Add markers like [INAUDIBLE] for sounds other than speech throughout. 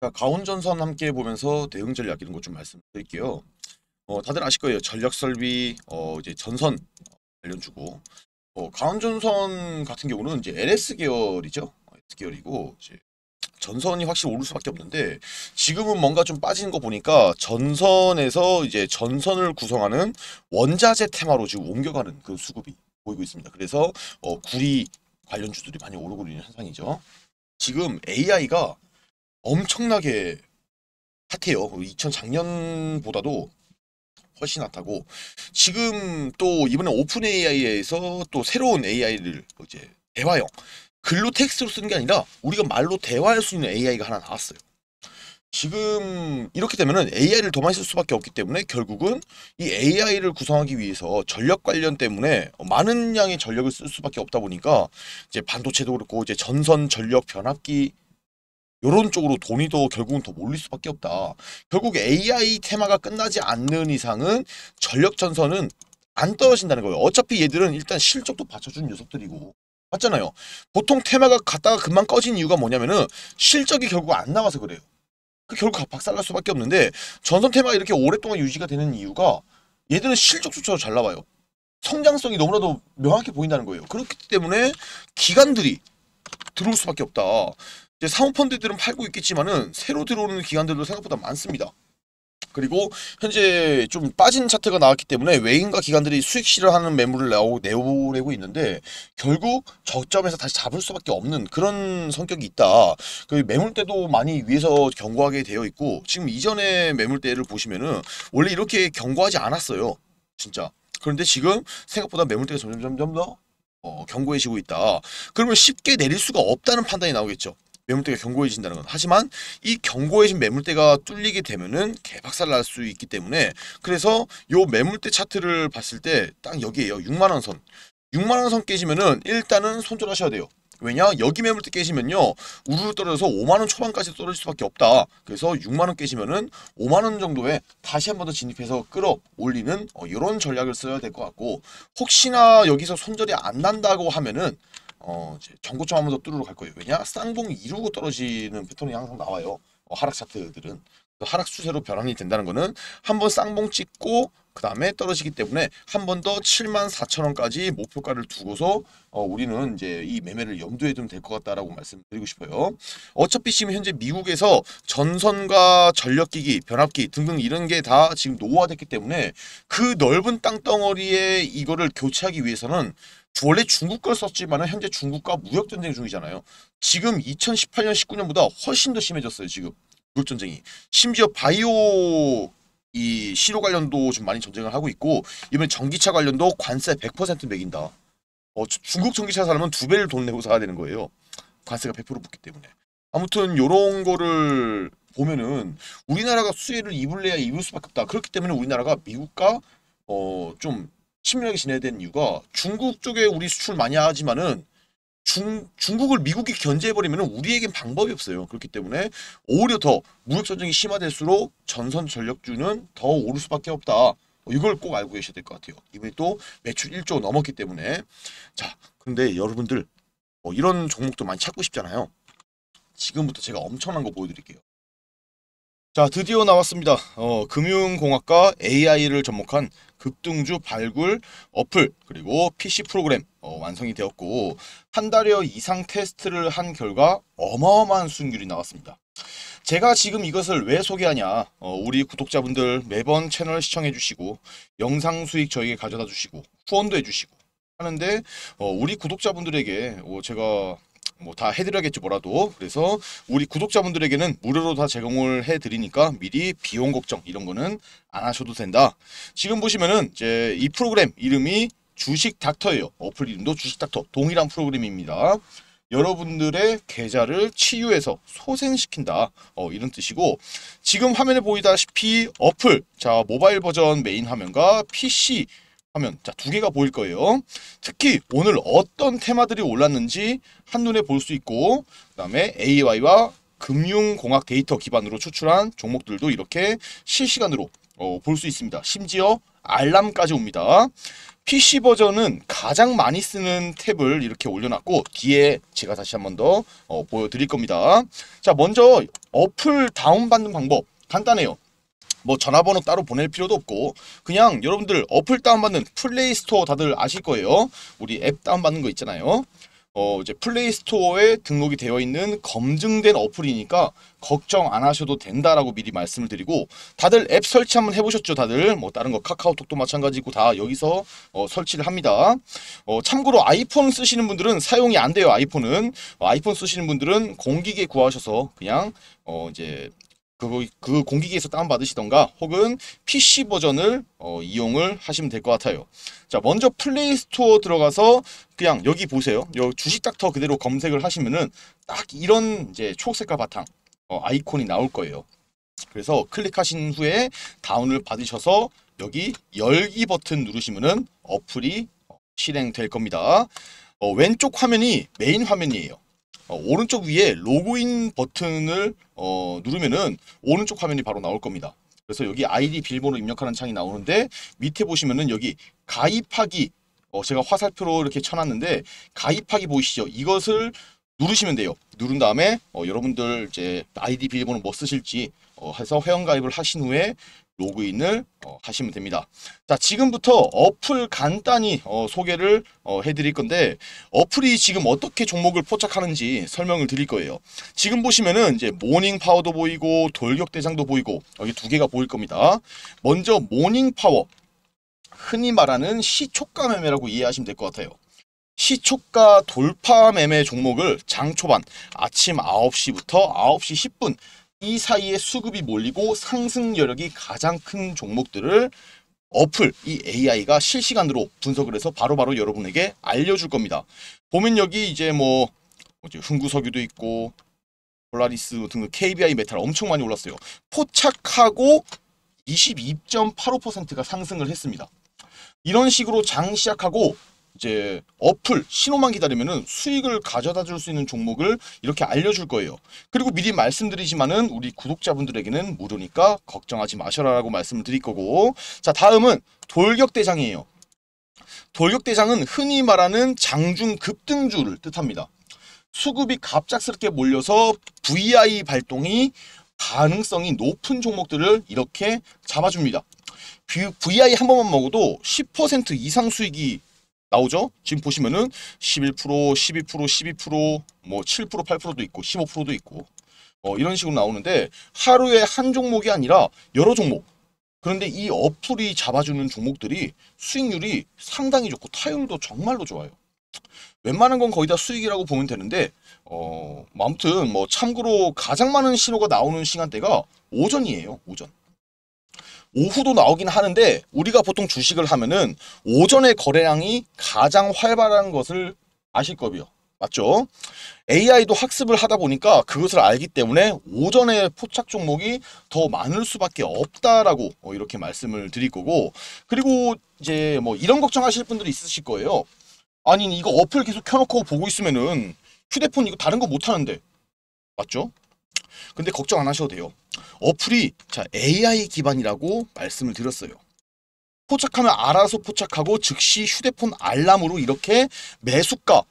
자, 가온전선 함께 보면서 대응 전략 이런 거좀 말씀드릴게요. 어, 다들 아실 거예요. 전력 설비, 어, 이제 전선 관련 주고, 어, 가온전선 같은 경우는 이제 LS 계열이죠. S 계열이고 이제 전선이 확실히 오를 수밖에 없는데 지금은 뭔가 좀 빠지는 거 보니까 전선에서 이제 전선을 구성하는 원자재 테마로 지금 옮겨가는 그 수급이 보이고 있습니다. 그래서 어, 구리 관련 주들이 많이 오르고 있는 현상이죠. 지금 AI가 엄청나게 핫해요. 2000 작년보다도 훨씬 핫하고 지금 또 이번에 오픈 AI에서 또 새로운 AI를 이제 대화형 글로 텍스트로 쓰는 게 아니라 우리가 말로 대화할 수 있는 AI가 하나 나왔어요. 지금 이렇게 되면은 AI를 더 많이 쓸 수밖에 없기 때문에 결국은 이 AI를 구성하기 위해서 전력 관련 때문에 많은 양의 전력을 쓸 수밖에 없다 보니까 이제 반도체도 그렇고 이제 전선 전력 변압기 요런 쪽으로 돈이 더 결국은 더 몰릴 수밖에 없다. 결국 AI 테마가 끝나지 않는 이상은 전력 전선은 안 떨어진다는 거예요. 어차피 얘들은 일단 실적도 받쳐준 녀석들이고 맞잖아요. 보통 테마가 갔다가 금방 꺼진 이유가 뭐냐면은 실적이 결국 안 나와서 그래요. 그 결국 박살날 수밖에 없는데 전선 테마가 이렇게 오랫동안 유지가 되는 이유가 얘들은 실적조차도 잘 나와요. 성장성이 너무나도 명확히 보인다는 거예요. 그렇기 때문에 기관들이 들어올 수밖에 없다. 이제 사모펀드들은 팔고 있겠지만은 새로 들어오는 기관들도 생각보다 많습니다. 그리고 현재 좀 빠진 차트가 나왔기 때문에 외인과 기관들이 수익 실현하는 매물을 내오, 내오려고 있는데 결국 저점에서 다시 잡을 수밖에 없는 그런 성격이 있다. 그 매물대도 많이 위에서 경고하게 되어 있고 지금 이전의 매물대를 보시면은 원래 이렇게 경고하지 않았어요. 진짜. 그런데 지금 생각보다 매물대가 점점 점점 더 어, 경고해지고 있다. 그러면 쉽게 내릴 수가 없다는 판단이 나오겠죠. 매물대가 견고해진다는 건. 하지만 이 견고해진 매물대가 뚫리게 되면은 개박살 날 수 있기 때문에 그래서 요 매물대 차트를 봤을 때 딱 여기에요. 6만 원 선. 6만 원 선 깨지면은 일단은 손절하셔야 돼요. 왜냐 여기 매물대 깨지면요 우르르 떨어져서 5만원 초반까지 떨어질 수밖에 없다 그래서 6만원 깨지면은 5만원 정도에 다시 한 번 더 진입해서 끌어올리는 어, 이런 전략을 써야 될 것 같고 혹시나 여기서 손절이 안 난다고 하면은 어, 이제 전고점 더 뚫으러 갈 거예요. 왜냐? 쌍봉 이루고 떨어지는 패턴이 항상 나와요. 어, 하락 차트들은. 하락 추세로 변환이 된다는 거는 한 번 쌍봉 찍고 그 다음에 떨어지기 때문에 한 번 더 7만 4천 원까지 목표가를 두고서 어, 우리는 이제 이 매매를 염두에 두면 될 것 같다라고 말씀드리고 싶어요. 어차피 지금 현재 미국에서 전선과 전력기기, 변압기 등등 이런 게 다 지금 노후화됐기 때문에 그 넓은 땅덩어리에 이거를 교체하기 위해서는 원래 중국 걸 썼지만 현재 중국과 무역 전쟁 중이잖아요. 지금 2018년 19년보다 훨씬 더 심해졌어요. 지금 무역 전쟁이. 심지어 바이오 이 시료 관련도 좀 많이 전쟁을 하고 있고 이번에 전기차 관련도 관세 100% 매긴다. 어, 중국 전기차 사려면 두 배를 돈 내고 사야 되는 거예요. 관세가 100% 붙기 때문에. 아무튼 요런 거를 보면은 우리나라가 수혜를 입을래야 입을 수밖에 없다. 그렇기 때문에 우리나라가 미국과 어 좀 친밀하게 지내야 되는 이유가 중국 쪽에 우리 수출 많이 하지만은 중, 중국을 미국이 견제해버리면 우리에겐 방법이 없어요. 그렇기 때문에 오히려 더 무역 전쟁이 심화될수록 전선 전력주는 더 오를 수밖에 없다. 이걸 꼭 알고 계셔야 될 것 같아요. 이번에 또 매출 1조 넘었기 때문에 자, 근데 여러분들 뭐 이런 종목도 많이 찾고 싶잖아요. 지금부터 제가 엄청난 거 보여드릴게요. 자 드디어 나왔습니다. 어, 금융공학과 AI를 접목한 급등주 발굴 어플 그리고 PC 프로그램 어, 완성이 되었고 한 달여 이상 테스트를 한 결과 어마어마한 수익률이 나왔습니다. 제가 지금 이것을 왜 소개하냐 어, 우리 구독자분들 매번 채널 시청해 주시고 영상 수익 저에게 가져다 주시고 후원도 해주시고 하는데 어, 우리 구독자분들에게 어, 제가 뭐 다 해드려야겠지 뭐라도. 그래서 우리 구독자분들에게는 무료로 다 제공을 해드리니까 미리 비용 걱정 이런 거는 안 하셔도 된다. 지금 보시면은 이제 이 프로그램 이름이 주식 닥터예요. 어플 이름도 주식 닥터. 동일한 프로그램입니다. 여러분들의 계좌를 치유해서 소생시킨다. 어, 이런 뜻이고 지금 화면에 보이다시피 어플 자 모바일 버전 메인 화면과 PC 화면 자 두 개가 보일 거예요. 특히 오늘 어떤 테마들이 올랐는지 한눈에 볼 수 있고 그 다음에 AI와 금융공학 데이터 기반으로 추출한 종목들도 이렇게 실시간으로 어, 볼 수 있습니다. 심지어 알람까지 옵니다. PC 버전은 가장 많이 쓰는 탭을 이렇게 올려놨고 뒤에 제가 다시 한번 더 어, 보여드릴 겁니다. 자 먼저 어플 다운받는 방법 간단해요. 뭐 전화번호 따로 보낼 필요도 없고 그냥 여러분들 어플 다운받는 플레이 스토어 다들 아실 거예요. 우리 앱 다운받는 거 있잖아요. 어 이제 플레이 스토어에 등록이 되어 있는 검증된 어플이니까 걱정 안 하셔도 된다라고 미리 말씀을 드리고 다들 앱 설치 한번 해보셨죠 다들 뭐 다른 거 카카오톡도 마찬가지고 다 여기서 어, 설치를 합니다 어, 참고로 아이폰 쓰시는 분들은 사용이 안 돼요 아이폰은 어, 아이폰 쓰시는 분들은 공기계 구하셔서 그냥 어 이제 그, 그 공기기에서 다운받으시던가 혹은 PC 버전을 어, 이용을 하시면 될 것 같아요. 자, 먼저 플레이 스토어 들어가서 그냥 여기 보세요. 여기 주식 닥터 그대로 검색을 하시면은 딱 이런 이제 초록색깔 바탕 어, 아이콘이 나올 거예요. 그래서 클릭하신 후에 다운을 받으셔서 여기 열기 버튼 누르시면은 어플이 어, 실행될 겁니다. 어, 왼쪽 화면이 메인 화면이에요. 어, 오른쪽 위에 로그인 버튼을 어, 누르면은 오른쪽 화면이 바로 나올 겁니다. 그래서 여기 아이디 비밀번호 입력하는 창이 나오는데 밑에 보시면은 여기 가입하기 어, 제가 화살표로 이렇게 쳐놨는데 가입하기 보이시죠? 이것을 누르시면 돼요. 누른 다음에 어, 여러분들 이제 아이디 비밀번호 뭐 쓰실지 어, 해서 회원 가입을 하신 후에 로그인을 어, 하시면 됩니다. 자 지금부터 어플 간단히 어, 소개를 어, 해드릴 건데 어플이 지금 어떻게 종목을 포착하는지 설명을 드릴 거예요. 지금 보시면은 이제 모닝 파워도 보이고 돌격 대장도 보이고 여기 두 개가 보일 겁니다. 먼저 모닝 파워 흔히 말하는 시초가 매매라고 이해하시면 될 것 같아요. 시초가 돌파 매매 종목을 장 초반 아침 9시부터 9시 10분 이 사이에 수급이 몰리고 상승 여력이 가장 큰 종목들을 어플 이 AI가 실시간으로 분석을 해서 바로바로 바로 여러분에게 알려줄 겁니다. 보면 여기 이제 뭐 흥구석유도 있고 폴라리스 등등 KBI 메탈 엄청 많이 올랐어요. 포착하고 22.85%가 상승을 했습니다. 이런 식으로 장 시작하고 이제 어플 신호만 기다리면은 수익을 가져다 줄 수 있는 종목을 이렇게 알려줄 거예요. 그리고 미리 말씀드리지만은 우리 구독자분들에게는 무료니까 걱정하지 마셔라라고 말씀을 드릴 거고 자 다음은 돌격대장이에요. 돌격대장은 흔히 말하는 장중 급등주를 뜻합니다. 수급이 갑작스럽게 몰려서 VI 발동이 가능성이 높은 종목들을 이렇게 잡아줍니다. VI 한 번만 먹어도 10% 이상 수익이 나오죠? 지금 보시면은 11%, 12%, 12%, 뭐 7%, 8%도 있고 15%도 있고 어, 이런 식으로 나오는데 하루에 한 종목이 아니라 여러 종목 그런데 이 어플이 잡아주는 종목들이 수익률이 상당히 좋고 타율도 정말로 좋아요. 웬만한 건 거의 다 수익이라고 보면 되는데 어, 아무튼 뭐 참고로 가장 많은 신호가 나오는 시간대가 오전이에요. 오전. 오후도 나오긴 하는데 우리가 보통 주식을 하면은 오전에 거래량이 가장 활발한 것을 아실 거고요. 맞죠? AI도 학습을 하다 보니까 그것을 알기 때문에 오전에 포착 종목이 더 많을 수밖에 없다라고 어, 이렇게 말씀을 드릴 거고 그리고 이제 뭐 이런 걱정하실 분들이 있으실 거예요. 아니 이거 어플 계속 켜놓고 보고 있으면은 휴대폰 이거 다른 거 못하는데 맞죠? 근데 걱정 안 하셔도 돼요. 어플이 자 AI 기반이라고 말씀을 드렸어요. 포착하면 알아서 포착하고 즉시 휴대폰 알람으로 이렇게 매수가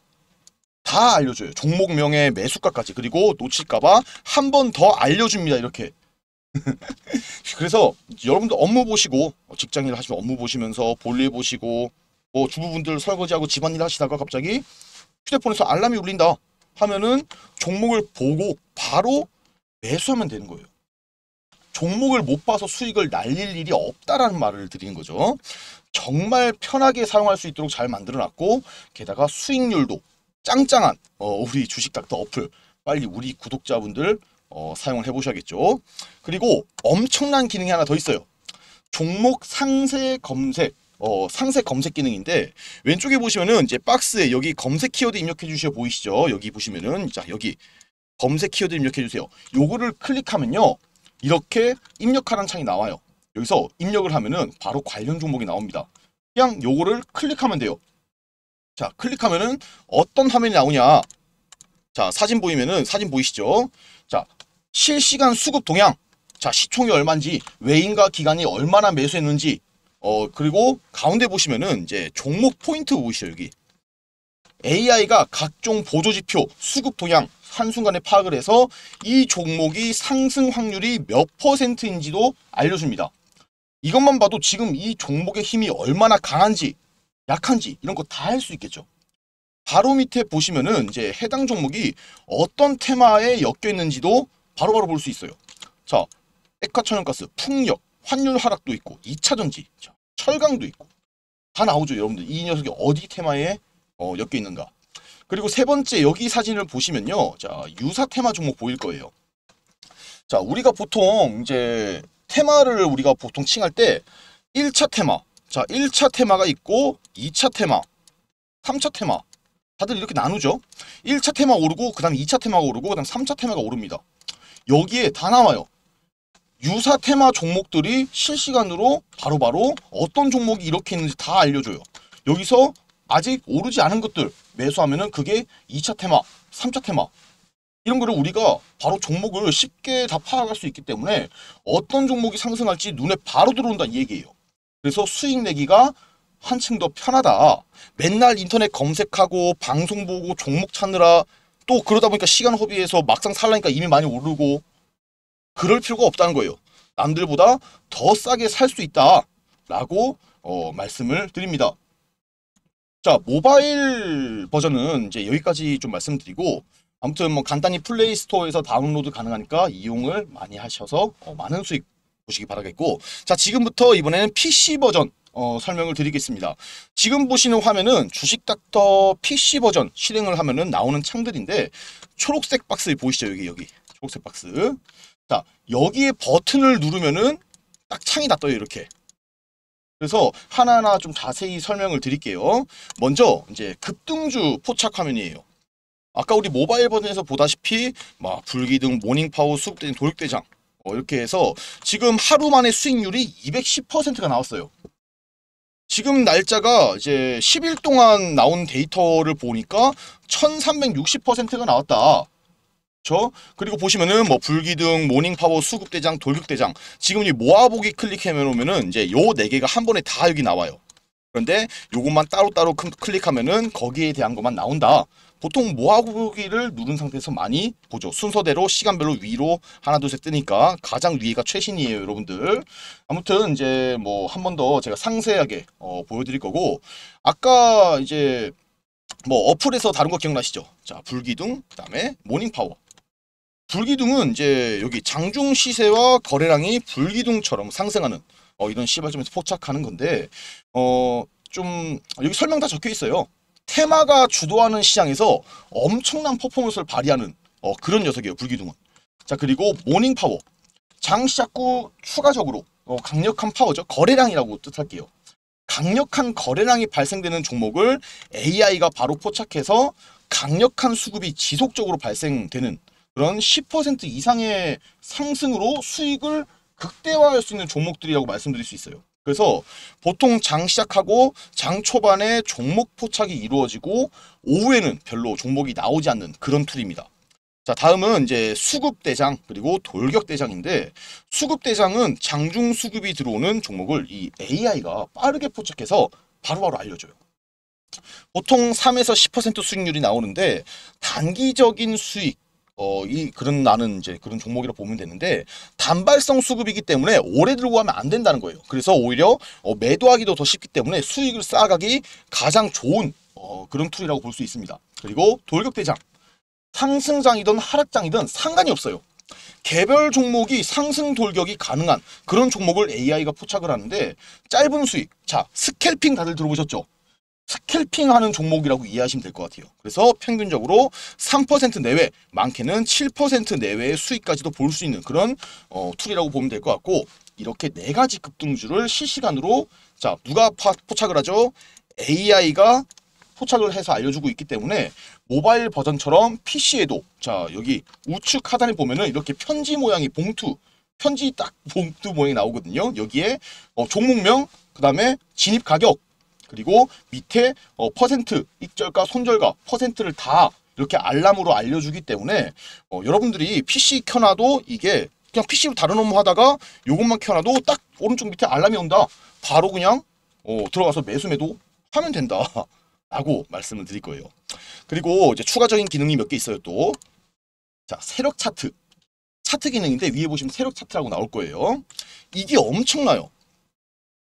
다 알려줘요. 종목명의 매수가까지 그리고 놓칠까봐 한 번 더 알려줍니다. 이렇게 [LAUGHS] 그래서 여러분들 업무 보시고 직장일 하시면 업무 보시면서 볼일 보시고 뭐 주부분들 설거지하고 집안일 하시다가 갑자기 휴대폰에서 알람이 울린다 하면은 종목을 보고 바로 매수하면 되는 거예요. 종목을 못 봐서 수익을 날릴 일이 없다라는 말을 드리는 거죠. 정말 편하게 사용할 수 있도록 잘 만들어놨고 게다가 수익률도 짱짱한 어, 우리 주식닥터 어플 빨리 우리 구독자분들 어, 사용을 해보셔야겠죠. 그리고 엄청난 기능이 하나 더 있어요. 종목 상세 검색 어, 상세 검색 기능인데 왼쪽에 보시면은 이제 박스에 여기 검색 키워드 입력해 주셔 보이시죠? 여기 보시면은 자 여기 검색 키워드 입력해 주세요. 요거를 클릭하면요. 이렇게 입력하라는 창이 나와요. 여기서 입력을 하면은 바로 관련 종목이 나옵니다. 그냥 요거를 클릭하면 돼요. 자, 클릭하면은 어떤 화면이 나오냐. 자, 사진 보이면은 사진 보이시죠? 자, 실시간 수급 동향. 자 시총이 얼마인지 외인과 기관이 얼마나 매수했는지 어 그리고 가운데 보시면은 이제 종목 포인트 보이시죠 여기 AI가 각종 보조지표 수급 동향 한순간에 파악을 해서 이 종목이 상승 확률이 몇 퍼센트인지도 알려줍니다. 이것만 봐도 지금 이 종목의 힘이 얼마나 강한지 약한지 이런 거다할수 있겠죠. 바로 밑에 보시면은 이제 해당 종목이 어떤 테마에 엮여 있는지도 바로바로 볼 수 있어요. 자, 액화천연가스, 풍력, 환율 하락도 있고 2차 전지, 자, 철강도 있고 다 나오죠, 여러분들. 이 녀석이 어디 테마에 어, 엮여 있는가. 그리고 세 번째 여기 사진을 보시면요. 자, 유사 테마 종목 보일 거예요. 자, 우리가 보통 이제 테마를 우리가 보통 칭할 때 1차 테마. 자, 1차 테마가 있고 2차 테마, 3차 테마. 다들 이렇게 나누죠. 1차 테마 오르고 그다음 2차 테마가 오르고 그다음 3차 테마가 오릅니다. 여기에 다 나와요. 유사 테마 종목들이 실시간으로 바로바로 어떤 종목이 이렇게 있는지 다 알려줘요. 여기서 아직 오르지 않은 것들 매수하면은 그게 2차 테마, 3차 테마 이런 거를 우리가 바로 종목을 쉽게 다 파악할 수 있기 때문에 어떤 종목이 상승할지 눈에 바로 들어온다 이 얘기예요. 그래서 수익 내기가 한층 더 편하다. 맨날 인터넷 검색하고 방송 보고 종목 찾느라 또 그러다 보니까 시간 허비해서 막상 살라니까 이미 많이 오르고 그럴 필요가 없다는 거예요. 남들보다 더 싸게 살 수 있다 라고 어, 말씀을 드립니다. 자 모바일 버전은 이제 여기까지 좀 말씀드리고 아무튼 뭐 간단히 플레이 스토어에서 다운로드 가능하니까 이용을 많이 하셔서 어, 많은 수익 보시기 바라겠고 자 지금부터 이번에는 PC 버전 어, 설명을 드리겠습니다. 지금 보시는 화면은 주식닥터 PC 버전 실행을 하면은 나오는 창들인데 초록색 박스 보이시죠? 여기 여기. 초록색 박스. 자 여기에 버튼을 누르면은 딱 창이 다 떠요 이렇게 그래서 하나하나 좀 자세히 설명을 드릴게요. 먼저 이제 급등주 포착 화면이에요. 아까 우리 모바일 버전에서 보다시피 막 불기둥, 모닝파워, 수급대장, 돌격대장 어, 이렇게 해서 지금 하루 만에 수익률이 210%가 나왔어요. 지금 날짜가 이제 10일 동안 나온 데이터를 보니까 1360%가 나왔다. 저 그리고 보시면은 뭐 불기둥, 모닝파워, 수급대장, 돌격대장 지금 이 모아보기 클릭해 놓으면은 이제 요 네 개가 한 번에 다 여기 나와요. 그런데 요것만 따로따로 클- 클릭하면은 거기에 대한 것만 나온다. 보통 모아보기를 누른 상태에서 많이 보죠. 순서대로 시간별로 위로 하나 둘 셋 뜨니까 가장 위에가 최신이에요, 여러분들. 아무튼 이제 뭐 한 번 더 제가 상세하게 어, 보여드릴 거고 아까 이제 뭐 어플에서 다른 거 기억나시죠? 자 불기둥 그다음에 모닝파워. 불기둥은 이제 여기 장중 시세와 거래량이 불기둥처럼 상승하는 어, 이런 시발점에서 포착하는 건데 어 좀 여기 설명 다 적혀 있어요. 테마가 주도하는 시장에서 엄청난 퍼포먼스를 발휘하는 어, 그런 녀석이에요. 불기둥은. 자 그리고 모닝 파워. 장 시작 후 추가적으로 어, 강력한 파워죠. 거래량이라고 뜻할게요. 강력한 거래량이 발생되는 종목을 AI가 바로 포착해서 강력한 수급이 지속적으로 발생되는 그런 10% 이상의 상승으로 수익을 극대화할 수 있는 종목들이라고 말씀드릴 수 있어요. 그래서 보통 장 시작하고 장 초반에 종목 포착이 이루어지고 오후에는 별로 종목이 나오지 않는 그런 툴입니다. 자, 다음은 이제 수급 대장 그리고 돌격 대장인데 수급 대장은 장중 수급이 들어오는 종목을 이 AI가 빠르게 포착해서 바로바로 알려줘요. 보통 3에서 10% 수익률이 나오는데 단기적인 수익 어, 이 그런 나는 이제 그런 종목이라 보면 되는데 단발성 수급이기 때문에 오래 들고 가면 안 된다는 거예요. 그래서 오히려 어, 매도하기도 더 쉽기 때문에 수익을 쌓아가기 가장 좋은 어, 그런 툴이라고 볼 수 있습니다. 그리고 돌격 대장 상승장이든 하락장이든 상관이 없어요. 개별 종목이 상승 돌격이 가능한 그런 종목을 AI가 포착을 하는데 짧은 수익. 자, 스캘핑 다들 들어보셨죠? 스캘핑 하는 종목이라고 이해하시면 될 것 같아요. 그래서 평균적으로 3% 내외, 많게는 7% 내외의 수익까지도 볼 수 있는 그런 어, 툴이라고 보면 될 것 같고 이렇게 네 가지 급등주를 실시간으로 자 누가 파- 포착을 하죠? AI가 포착을 해서 알려주고 있기 때문에 모바일 버전처럼 PC에도 자 여기 우측 하단에 보면은 이렇게 편지 모양의 봉투 편지 딱 봉투 모양이 나오거든요. 여기에 어, 종목명 그 다음에 진입 가격 그리고 밑에 어, 퍼센트 익절가 손절가 퍼센트를 다 이렇게 알람으로 알려주기 때문에 어, 여러분들이 PC 켜놔도 이게 그냥 PC로 다른 업무 하다가 요것만 켜놔도 딱 오른쪽 밑에 알람이 온다. 바로 그냥 어, 들어가서 매수 매도 하면 된다. [LAUGHS] 라고 말씀을 드릴 거예요. 그리고 이제 추가적인 기능이 몇 개 있어요 또. 자, 세력 차트. 차트 기능인데 위에 보시면 세력 차트라고 나올 거예요. 이게 엄청나요.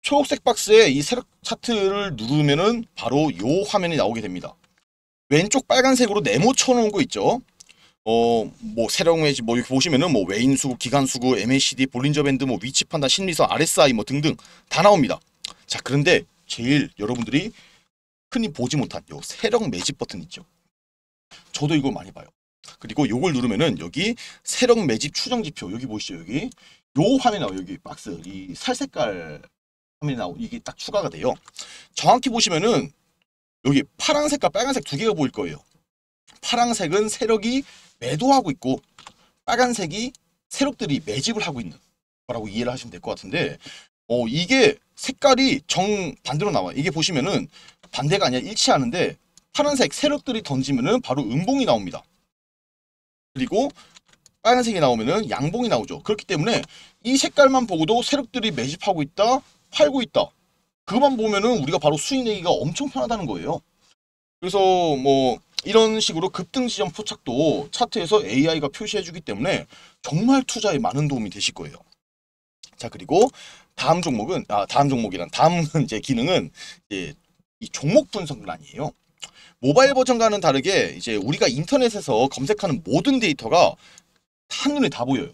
초록색 박스에 이 세력 차트를 누르면은 바로 요 화면이 나오게 됩니다. 왼쪽 빨간색으로 네모 쳐놓은 거 있죠. 어, 뭐 세력 매지 뭐 이렇게 보시면은 뭐 외인수구, 기간수구, MACD, 볼린저 밴드, 뭐 위치 판단, 심리서, RSI 뭐 등등 다 나옵니다. 자, 그런데 제일 여러분들이 흔히 보지 못한 요 세력 매집 버튼 있죠. 저도 이걸 많이 봐요. 그리고 요걸 누르면은 여기 세력 매집 추정 지표 여기 보시죠 여기 요 화면 나와요 여기 박스 이 살색깔 화면이 나오 이게 딱 추가가 돼요. 정확히 보시면은 여기 파란색과 빨간색 두 개가 보일 거예요. 파란색은 세력이 매도하고 있고 빨간색이 세력들이 매집을 하고 있는 거라고 이해를 하시면 될 것 같은데 어 이게 색깔이 정 반대로 나와요. 이게 보시면은 반대가 아니라 일치하는데 파란색 세력들이 던지면은 바로 음봉이 나옵니다. 그리고 빨간색이 나오면은 양봉이 나오죠. 그렇기 때문에 이 색깔만 보고도 세력들이 매집하고 있다, 팔고 있다. 그것만 보면은 우리가 바로 수익 내기가 엄청 편하다는 거예요. 그래서 뭐 이런 식으로 급등 지점 포착도 차트에서 AI가 표시해주기 때문에 정말 투자에 많은 도움이 되실 거예요. 자 그리고 다음 종목은 아 다음 종목이란 다음 [LAUGHS] 이제 기능은 이제 이 종목 분석란이에요. 모바일 버전과는 다르게 이제 우리가 인터넷에서 검색하는 모든 데이터가 한눈에 다 보여요.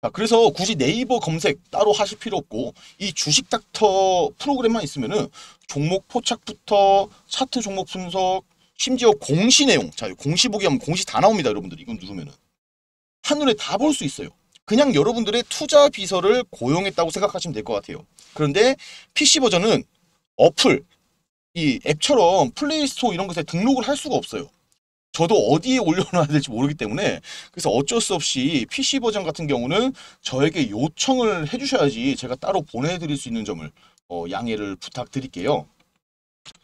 자, 그래서 굳이 네이버 검색 따로 하실 필요 없고 이 주식 닥터 프로그램만 있으면은 종목 포착부터 차트 종목 분석 심지어 공시 내용 자 공시 보기 하면 공시 다 나옵니다 여러분들 이건 누르면은 한눈에 다 볼 수 있어요. 그냥 여러분들의 투자 비서를 고용했다고 생각하시면 될 것 같아요. 그런데 PC 버전은 어플 이 앱처럼 플레이스토어 이런 것에 등록을 할 수가 없어요. 저도 어디에 올려놔야 될지 모르기 때문에 그래서 어쩔 수 없이 PC 버전 같은 경우는 저에게 요청을 해주셔야지 제가 따로 보내드릴 수 있는 점을 어, 양해를 부탁드릴게요.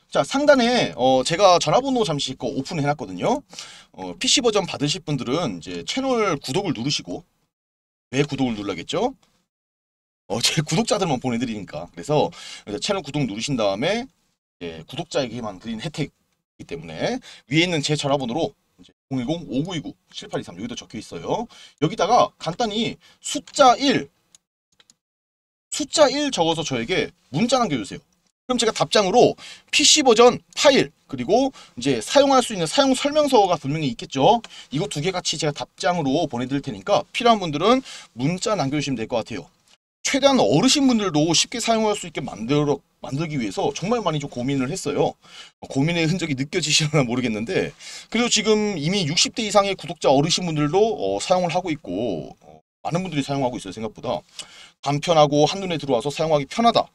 자 상단에 어, 제가 전화번호 잠시 거 오픈해놨거든요. 어, PC 버전 받으실 분들은 이제 채널 구독을 누르시고 왜 구독을 눌러야겠죠? 어, 제 구독자들만 보내드리니까 그래서 채널 구독 누르신 다음에 예, 구독자에게만 드린 혜택 이기 때문에 위에 있는 제 전화번호로 010-5929-7823 여기도 적혀 있어요. 여기다가 간단히 숫자 1 숫자 1 적어서 저에게 문자 남겨주세요. 그럼 제가 답장으로 PC 버전 파일 그리고 이제 사용할 수 있는 사용 설명서가 분명히 있겠죠. 이거 두 개 같이 제가 답장으로 보내드릴 테니까 필요한 분들은 문자 남겨주시면 될 것 같아요. 최대한 어르신분들도 쉽게 사용할 수 있게 만들어 만들기 위해서 정말 많이 좀 고민을 했어요. 고민의 흔적이 느껴지시나 모르겠는데 그래도 지금 이미 60대 이상의 구독자 어르신분들도 어, 사용을 하고 있고 어, 많은 분들이 사용하고 있어요 생각보다 간편하고 한눈에 들어와서 사용하기 편하다.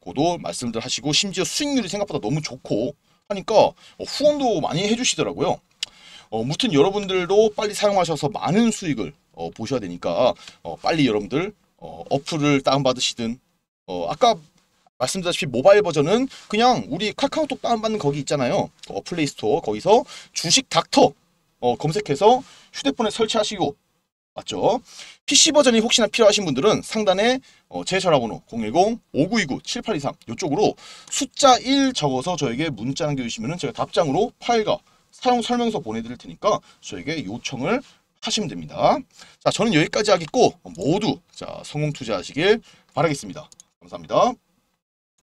고도 말씀들 하시고 심지어 수익률이 생각보다 너무 좋고 하니까 어, 후원도 많이 해주시더라고요. 어, 무튼 여러분들도 빨리 사용하셔서 많은 수익을 어, 보셔야 되니까 어, 빨리 여러분들 어, 어플을 다운받으시든 어, 아까 말씀드렸다시피 모바일 버전은 그냥 우리 카카오톡 다운받는 거기 있잖아요. 어, 플레이스토어 거기서 주식 닥터 어, 검색해서 휴대폰에 설치하시고 맞죠? PC 버전이 혹시나 필요하신 분들은 상단에 어, 제 전화번호 010-5929-7823 이쪽으로 숫자 1 적어서 저에게 문자 남겨주시면 제가 답장으로 파일과 사용 설명서 보내드릴 테니까 저에게 요청을 하시면 됩니다. 자, 저는 여기까지 하겠고 모두 자 성공 투자하시길 바라겠습니다. 감사합니다.